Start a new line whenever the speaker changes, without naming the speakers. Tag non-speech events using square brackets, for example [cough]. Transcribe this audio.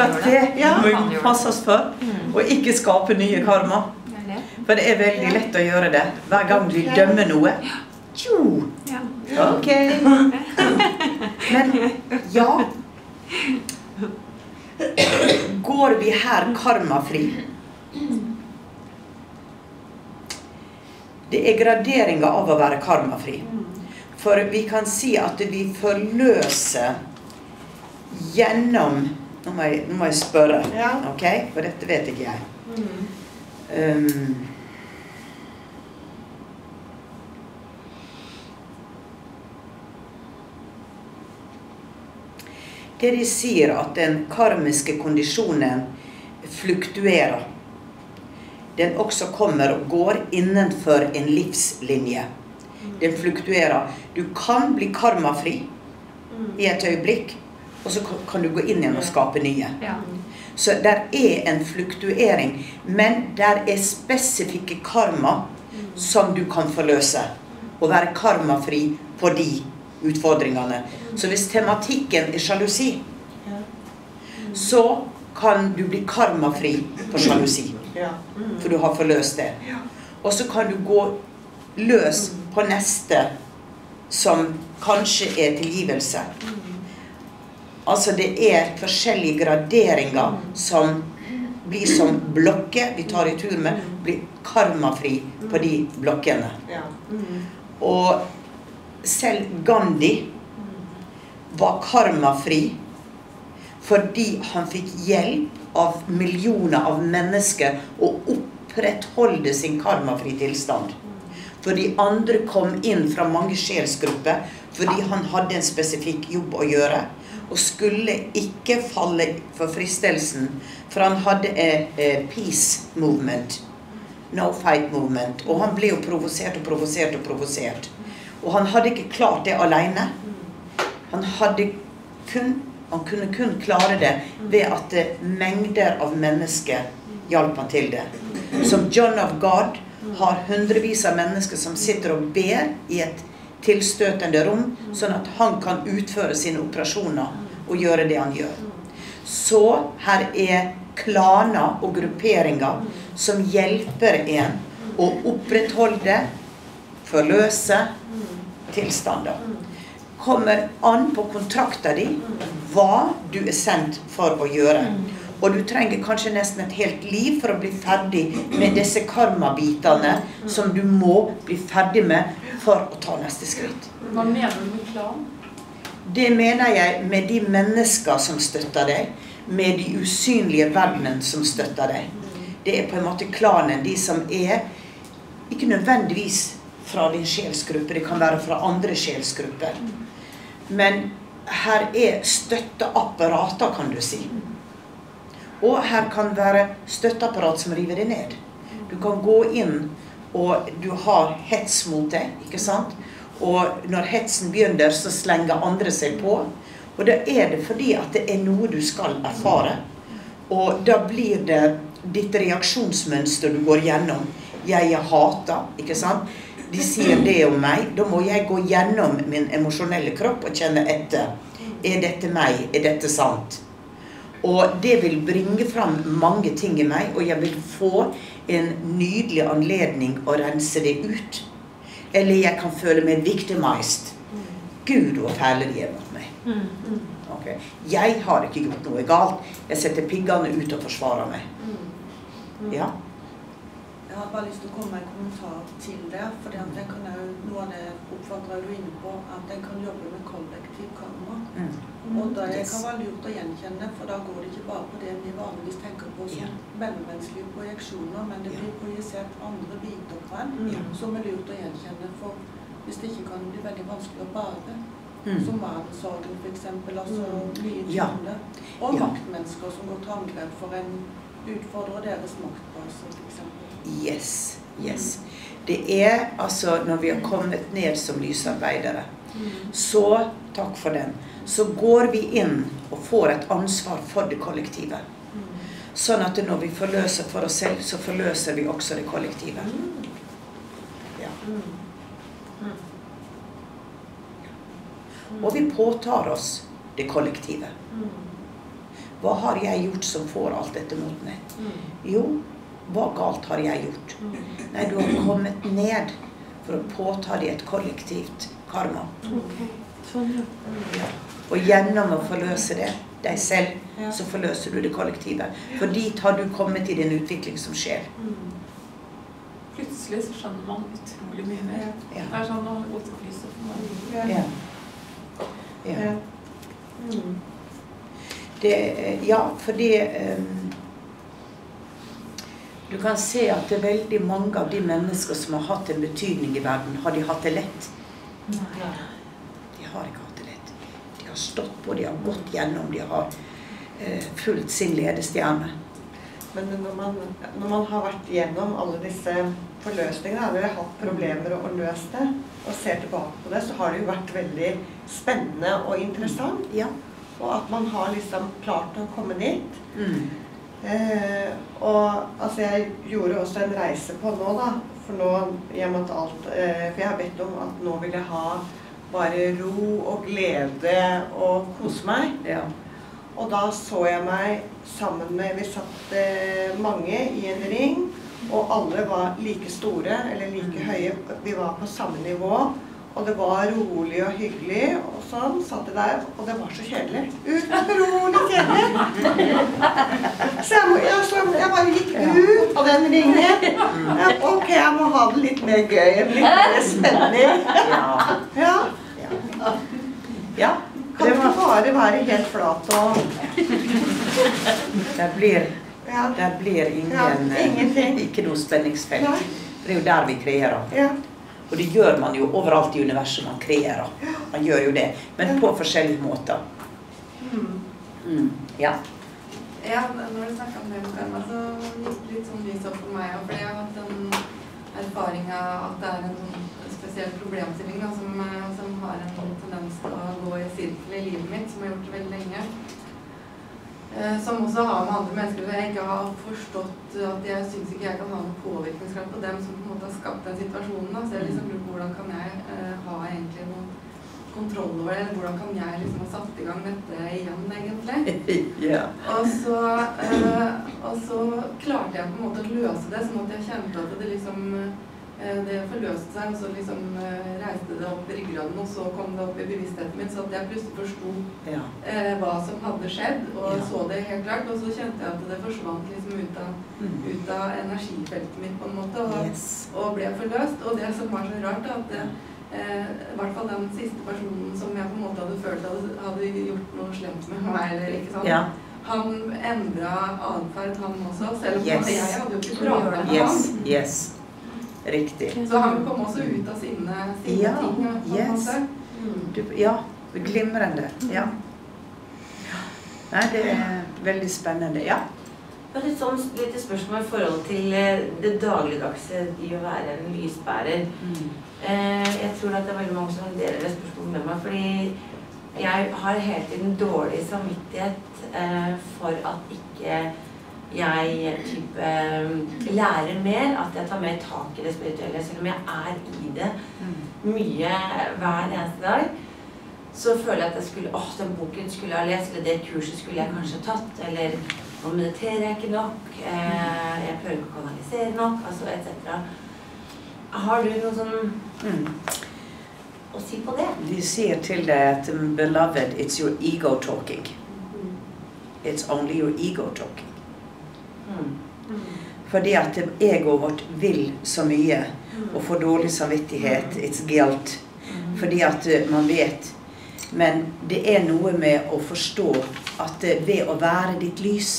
akkurat det må vi passe oss for. Og ikke skape nye karma. For det er veldig lett å gjøre det. Hver gang vi dømmer noe. Tjo! Ok. Men ja Går vi her karmafri? Det er graderinger av å være karmafri. For vi kan si at vi forløser gjennom Nå må jeg, nå må jeg spørre,
Ja.
ok? For dette vet ikke jeg. Um, det de sier at den karmiske kondisjonen fluktuerer. Den også kommer og går innenfor en livslinje. Den fluktuerer. Du kan bli karmafri i et øyeblikk, og så kan du gå inn igjen og skape nye.
Ja.
Så der er en fluktuering, men der er spesifikke karma som du kan forløse. Og være karmafri på de utfordringene. Så hvis tematikken er sjalusi, så kan du bli karmafri på sjalusi. For du har forløst det. Og så kan du gå løs på neste som kanskje er tilgivelse. Altså det er forskjellige graderinger som blir som blokker vi tar i tur med. Blir karmafri på de blokkene. Og selv Gandhi var karmafri fordi han fikk hjelp av millioner av mennesker å opprettholde sin karmafri tilstand. Fordi andre kom inn fra mange sjelsgrupper fordi han hadde en spesifikk jobb å gjøre. Og skulle ikke falle for fristelsen, for han hadde et eh, peace movement. No fight movement. Og han ble jo provosert og provosert og provosert. Og han hadde ikke klart det alene. Han hadde kun han kunne kun klare det ved at eh, mengder av mennesker hjalp han til det. Som John of God har hundrevis av mennesker som sitter og ber i et tilstøtende rom, sånn at han kan utføre sine operasjoner og gjøre det han gjør. Så her er klaner og grupperinger som hjelper en å opprettholde, forløse tilstander kommer an på kontrakta di hva du er sendt for å gjøre. Og du trenger kanskje nesten et helt liv for å bli ferdig med disse karmabitene som du må bli ferdig med for å ta neste skritt.
Hva mener du med klan?
Det mener jeg med de mennesker som støtter deg, med de usynlige verdenen som støtter deg. Det er på en måte klanen, de som er ikke nødvendigvis fra din sjelsgruppe, det kan være fra andre sjelsgrupper. Men her er støtteapparater, kan du si. Og her kan være støtteapparat som river deg ned. Du kan gå inn, og du har hets mot deg, ikke sant? Og når hetsen begynner, så slenger andre seg på. Og da er det fordi at det er noe du skal erfare. Og da blir det ditt reaksjonsmønster du går gjennom. Jeg er hata, ikke sant? De sier det om meg. Da må jeg gå gjennom min emosjonelle kropp og kjenne etter. Er dette meg? Er dette sant? Og det vil bringe fram mange ting i meg, og jeg vil få en nydelig anledning å rense det ut. Eller jeg kan føle meg victimized. Gud, hvor fæle de er mot meg. Okay. Jeg har ikke gjort noe galt. Jeg setter piggene ut og forsvarer meg. Ja.
Jeg har bare lyst til å komme med en kommentar til det. For det kan jo, noe av det oppfatter du inne på, at en kan jobbe med kollektiv karma.
Mm.
Og det
Yes.
kan være lurt å gjenkjenne, for da går det ikke bare på det vi vanligvis tenker på som
yeah.
mellommenneskelige projeksjoner, men det blir projisert andre biter på en
mm.
som er lurt å gjenkjenne. For hvis det ikke kan det bli veldig vanskelig å bære.
Mm.
Som verdenssorgen f.eks. Altså mye
Ja.
Og
Ja.
maktmennesker som går til angrep for en utfordrer deres maktbase f.eks.
Yes. Yes. Det er altså når vi har kommet ned som lysarbeidere, så takk for den. Så går vi inn og får et ansvar for det kollektive. Sånn at når vi forløser for oss selv, så forløser vi også det kollektive. Ja. Og vi påtar oss det kollektive. Hva har jeg gjort som får alt dette mot meg? Jo, hva galt har jeg gjort? Nei, du har kommet ned for å påta deg et kollektivt karma.
Sånn, ja.
Og gjennom å forløse det, deg selv, så forløser du det kollektive. For dit har du kommet i din utvikling som sjel.
Plutselig så skjønner man utrolig mye mer.
Ja.
Det er sånn å gå til flyset for meg.
Ja. ja.
Ja. Mm.
Det, ja, fordi ehm, Du kan se at det er veldig mange av de mennesker som har hatt en betydning i verden, har de hatt det lett? Nei. De har ikke hatt det lett. De har stått på, de har gått gjennom, de har eh, fulgt sin ledestjerne.
Men når man, når man har vært gjennom alle disse forløsningene, eller hatt problemer og løst det, og ser tilbake på det, så har det jo vært veldig spennende og interessant.
Ja.
Og at man har liksom klart å komme dit.
Mm.
Eh, og altså jeg gjorde også en reise på nå, da. For nå jeg måtte alt eh, For jeg har bedt om at nå vil jeg ha bare ro og glede og kose meg.
ja.
Og da så jeg meg sammen med Vi satt eh, mange i en ring, og alle var like store eller like høye. Vi var på samme nivå. Og det var rolig og hyggelig, og sånn satt jeg der. Og det var så kjedelig. Utrolig kjedelig. Så jeg, må, jeg, så jeg bare gikk ut av den ringen. Ja, ok, jeg må ha det litt mer gøy. Litt mer spenning.
Ja.
Ja. Kan
Det,
ikke bare være helt flat og
det, blir, det blir ingen,
Ja, ingenting.
ikke noe spenningsfelt. Det er jo der vi kreerer.
ja.
Og det gjør man jo overalt i universet. Man kreerer. Man gjør jo det. Men på forskjellige måter.
Mm.
Mm. Ja.
Ja, når du snakka om det så gikk det litt sånn lys opp for meg òg. Fordi jeg har hatt en erfaring av at det er en sånn spesiell problemstilling da, som, eh, som har en tendens til å gå i sirkel i livet mitt, som jeg har gjort det veldig lenge. Eh, Som også har med andre mennesker hvor jeg ikke har forstått at jeg syns ikke jeg kan ha noen påvirkningskraft på dem som på en måte har skapt den situasjonen. Da. Så jeg liksom lurer på hvordan kan jeg uh, ha egentlig noen kontroll over det, eller hvordan kan jeg liksom ha satt i gang dette igjen, egentlig. [laughs]
Yeah.
Og så, uh, og så klarte jeg på en måte å løse det, sånn at jeg kjente at det liksom eh, Det forløste seg, og så liksom eh, reiste det opp i ryggraden, og så kom det opp i bevisstheten min, så at jeg plutselig forsto
ja.
eh, hva som hadde skjedd, og
Ja.
så det helt klart. Og så kjente jeg at det forsvant liksom ut av,
Mm.
ut av energifeltet mitt på en måte, og,
Yes.
og ble forløst. Og det som var så rart, da, at eh, i hvert fall den siste personen som jeg på en måte hadde følt hadde, hadde gjort noe slemt med meg, eller ikke sant.
Ja.
Han endra atferd, han også, selv om
Yes.
jeg hadde jo ikke prata med
Yes. Yes. Riktig.
Så han kom også ut av sine, sine
Ja,
ting. ja, på
yes.
Mm.
Du, ja. Glimrende. Ja. Nei, det er veldig spennende. Ja.
Et litt sånn lite spørsmål i forhold til eh, det dagligdagse i å være en lysbærer. Mm. Jeg tror at det er veldig mange som deler det spørsmålet med meg, fordi jeg har hele tiden dårlig samvittighet eh, for at ikke jeg type eh, lærer mer, at jeg tar mer tak i det spirituelle, selv om jeg er i det mye hver eneste dag. Så føler jeg at jeg skulle, åh, den boken skulle jeg ha lest, eller det kurset skulle jeg kanskje ha tatt, eller nå mediterer jeg ikke nok, eh, jeg prøver ikke å kanalisere nok, altså etc. Har du noe sånn
Mm.
å si på det?
De sier til deg at Beloved, it's your ego talking. It's only your ego talking.
Mm.
Fordi at egoet vårt vil så mye og får dårlig samvittighet. It's guilt. Fordi at uh, man vet. Men det er noe med å forstå at uh, ved å være ditt lys,